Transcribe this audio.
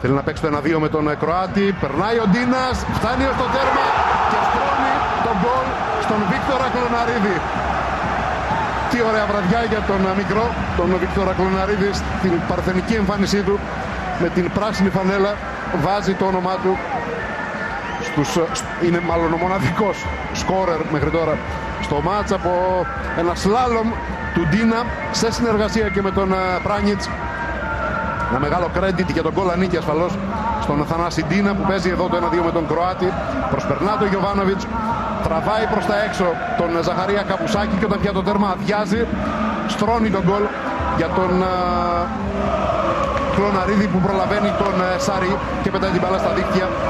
Θέλει να παίξει το 1-2 με τον Κροάτη. Περνάει ο Ντίνας, φτάνει στο τέρμα και στρώνει τον γκολ στον Βίκτορα Κλωναρίδη. Τι ωραία βραδιά για τον μικρό, τον Βίκτορα Κλωναρίδη στην παρθενική εμφάνισή του με την πράσινη φανέλα βάζει το όνομά του στους, είναι μάλλον ο μοναδικός σκόρερ μέχρι τώρα στο μάτς από ένα σλάλομ του Ντίνα σε συνεργασία και με τον Πράνιτς ένα μεγάλο credit για τον κόλλα νίκη ασφαλώς στον Θανάση Ντίνα που παίζει εδώ το 1-2 με τον Κροάτη προσπερνά τον Γιωβάνοβιτς τραβάει προς τα έξω τον Ζαχαρία Καπουσάκη και όταν πια το τέρμα αδειάζει στρώνει τον γκολ για τον Κλωναρίδη που προλαβαίνει τον Σάρι και πετάει την μπάλα στα δίκτυα για το